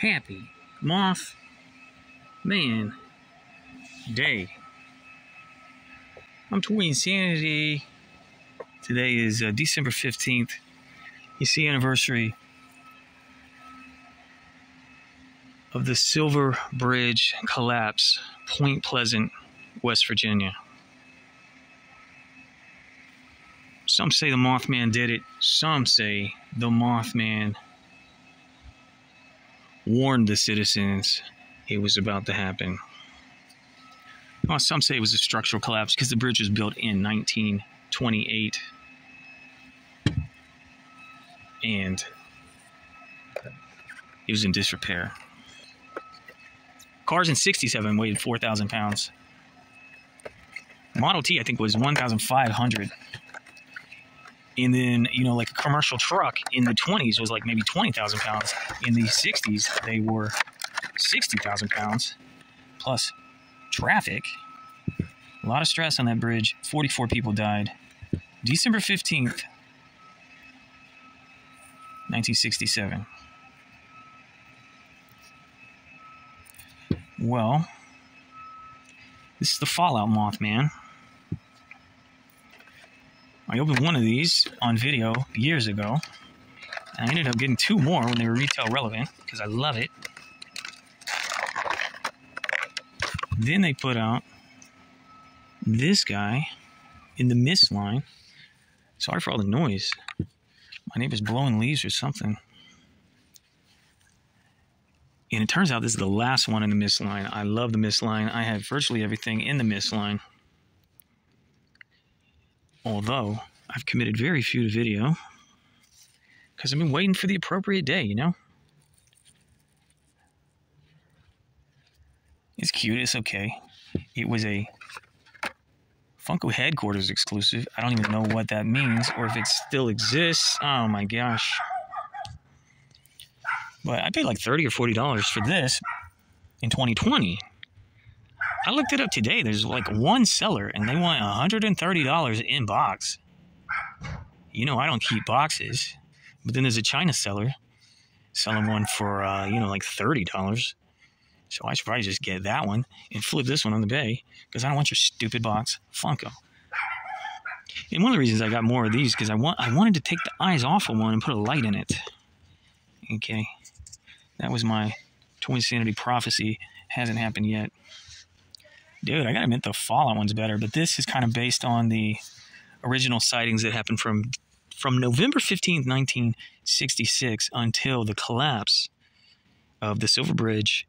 happy Moth Man Day. I'm Toy Insanity. Today is uh, December 15th. You see anniversary of the Silver Bridge collapse, Point Pleasant, West Virginia. Some say the Mothman did it. Some say the Mothman warned the citizens it was about to happen. Well, some say it was a structural collapse because the bridge was built in 1928. And it was in disrepair. Cars in 67 weighed 4,000 pounds. Model T, I think, was 1,500 and then you know like a commercial truck in the 20s was like maybe 20,000 pounds. In the 60s, they were 60,000 pounds plus traffic. A lot of stress on that bridge. 44 people died. December 15th, 1967. Well, this is the Fallout Mothman. I opened one of these on video years ago. And I ended up getting two more when they were retail relevant because I love it. Then they put out this guy in the Myth line. Sorry for all the noise. My neighbor's blowing leaves or something. And it turns out this is the last one in the Myth line. I love the Myth line. I have virtually everything in the Myth line. Although I've committed very few to video because I've been waiting for the appropriate day, you know? It's cute, it's okay. It was a Funko headquarters exclusive. I don't even know what that means or if it still exists. Oh my gosh. But I paid like 30 or $40 for this in 2020. I looked it up today. There's like one seller, and they want $130 in box. You know, I don't keep boxes, but then there's a China seller selling one for uh, you know like thirty dollars. So I should probably just get that one and flip this one on the bay because I don't want your stupid box Funko. And one of the reasons I got more of these because I want I wanted to take the eyes off of one and put a light in it. Okay, that was my Toy Sanity prophecy. Hasn't happened yet. Dude, I gotta admit the Fallout one's better, but this is kind of based on the original sightings that happened from from November 15th, 1966 until the collapse of the Silver Bridge,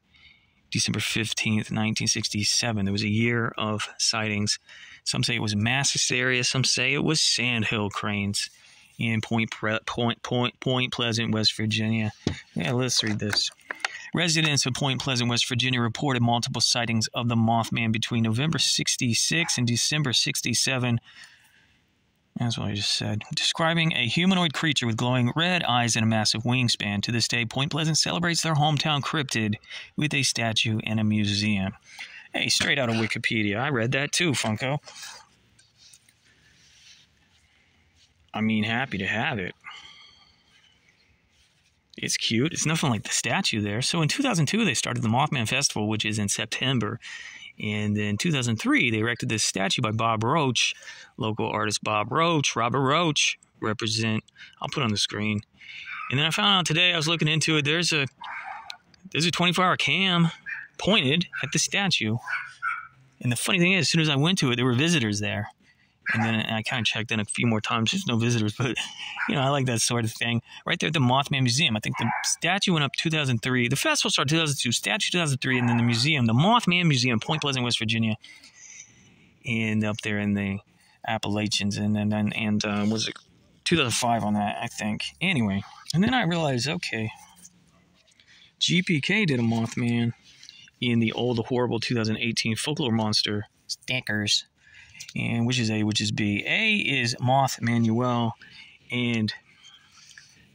December 15th, 1967. There was a year of sightings. Some say it was mass hysteria, some say it was sandhill cranes in Point, Point, Point, Point Pleasant, West Virginia. Yeah, let's read this. Residents of Point Pleasant, West Virginia reported multiple sightings of the Mothman between November 66 and December 67. That's what I just said. Describing a humanoid creature with glowing red eyes and a massive wingspan. To this day, Point Pleasant celebrates their hometown cryptid with a statue and a museum. Hey, straight out of Wikipedia. I read that too, Funko. I mean, happy to have it. It's cute. It's nothing like the statue there. So in 2002, they started the Mothman Festival, which is in September. And in 2003, they erected this statue by Bob Roach, local artist Bob Roach, Robert Roach, represent. I'll put on the screen. And then I found out today, I was looking into it, there's a there's a 24 hour cam pointed at the statue. And the funny thing is, as soon as I went to it, there were visitors there. And then I kind of checked in a few more times. There's no visitors, but you know, I like that sort of thing. Right there at the Mothman Museum. I think the statue went up 2003. The festival started 2002, statue 2003, and then the museum, the Mothman Museum, Point Pleasant, West Virginia, and up there in the Appalachians, and then and, and uh, was it 2005 on that? I think. Anyway, and then I realized, okay, GPK did a Mothman in the old horrible 2018 folklore monster stickers and which is A, which is B. A is Moth Manuel, and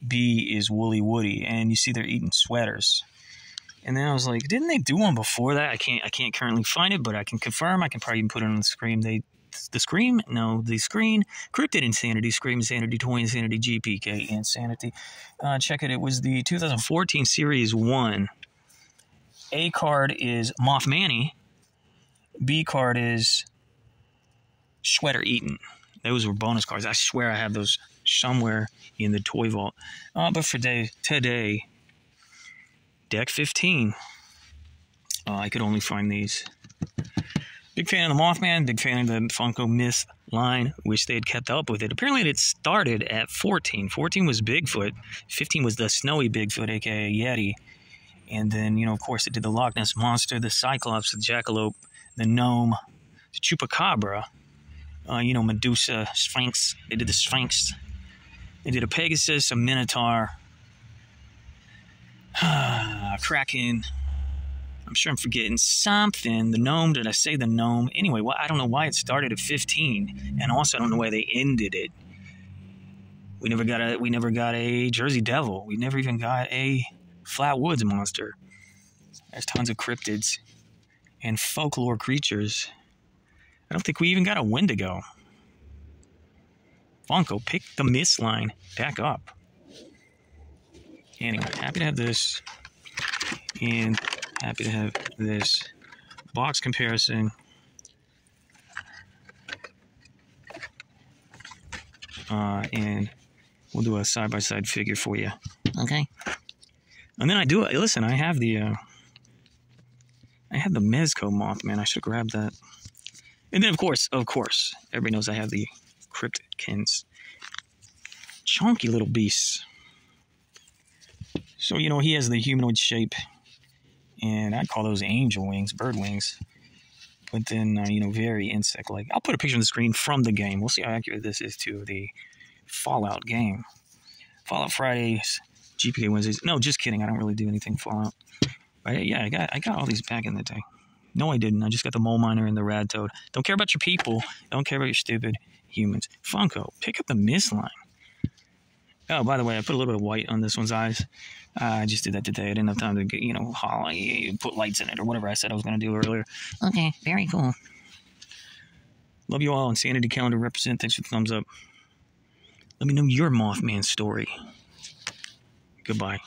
B is Woolly Woody, and you see they're eating sweaters. And then I was like, didn't they do one before that? I can't I can't currently find it, but I can confirm. I can probably even put it on the screen. They the scream no the screen cryptid insanity scream insanity toy insanity gpk insanity uh, check it it was the 2014 series one A card is Moth Manny. B card is Shredder Eaton. Those were bonus cards. I swear I have those somewhere in the toy vault. Uh, but for day, today, deck 15. Uh, I could only find these. Big fan of the Mothman, big fan of the Funko Myth line. Wish they had kept up with it. Apparently, it started at 14. 14 was Bigfoot. 15 was the Snowy Bigfoot, aka Yeti. And then, you know, of course, it did the Loch Ness Monster, the Cyclops, the Jackalope, the Gnome, the Chupacabra, uh, you know, Medusa, Sphinx. They did the Sphinx. They did a Pegasus, a Minotaur, Kraken. I'm sure I'm forgetting something. The gnome, did I say the gnome? Anyway, well, I don't know why it started at 15, and also I don't know why they ended it. We never got a we never got a Jersey Devil. We never even got a Flatwoods monster. There's tons of cryptids and folklore creatures. I don't think we even got a Wendigo. Funko, pick the Myth line back up. Anyway, happy to have this. And happy to have this box comparison. Uh, and we'll do a side by side figure for you. Okay. And then I do listen. I have the uh, I have the Mezco Mothman. I should grab that. And then of course, of course, everybody knows I have the Cryptkins. Chunky little beasts. So you know he has the humanoid shape, and I call those angel wings, bird wings. But then uh, you know very insect-like. I'll put a picture on the screen from the game. We'll see how accurate this is to the Fallout game. Fallout Fridays GPK Wednesdays. No, just kidding. I don't really do anything Fallout. But yeah, I got I got all these back in the day. No, I didn't. I just got the mole miner and the rad toad. Don't care about your people. Don't care about your stupid humans. Funko, pick up the Myth line. Oh, by the way, I put a little bit of white on this one's eyes. Uh, I just did that today. I didn't have time to, get, you know, put lights in it or whatever I said I was going to do earlier. Okay, very cool. Love you all. Insanity Calendar represent. Thanks for the thumbs up. Let me know your Mothman story. Goodbye.